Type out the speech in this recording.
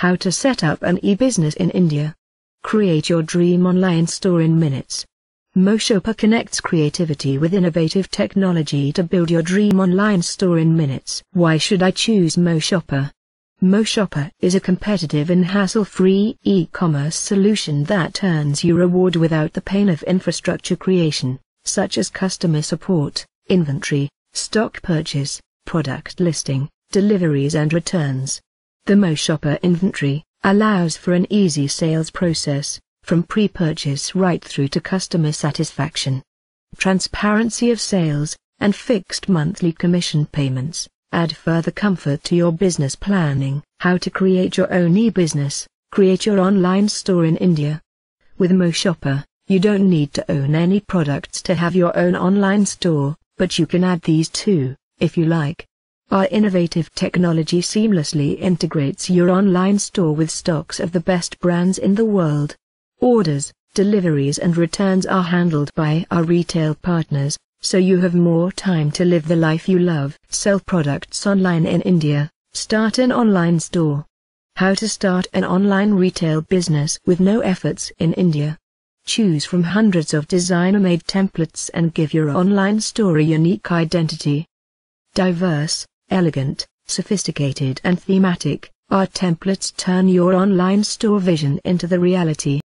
How to set up an e-business in India. Create your dream online store in minutes. MoShoppa connects creativity with innovative technology to build your dream online store in minutes. Why should I choose MoShoppa? MoShoppa is a competitive and hassle-free e-commerce solution that earns you reward without the pain of infrastructure creation, such as customer support, inventory, stock purchase, product listing, deliveries and returns. The MoShoppa inventory allows for an easy sales process, from pre-purchase right through to customer satisfaction. Transparency of sales, and fixed monthly commission payments, add further comfort to your business planning. How to create your own e-business, create your online store in India. With MoShoppa, you don't need to own any products to have your own online store, but you can add these too, if you like. Our innovative technology seamlessly integrates your online store with stocks of the best brands in the world. Orders, deliveries and returns are handled by our retail partners, so you have more time to live the life you love. Sell products online in India. Start an online store. How to start an online retail business with no efforts in India. Choose from hundreds of designer-made templates and give your online store a unique identity. Diverse, elegant, sophisticated and thematic, our templates turn your online store vision into the reality.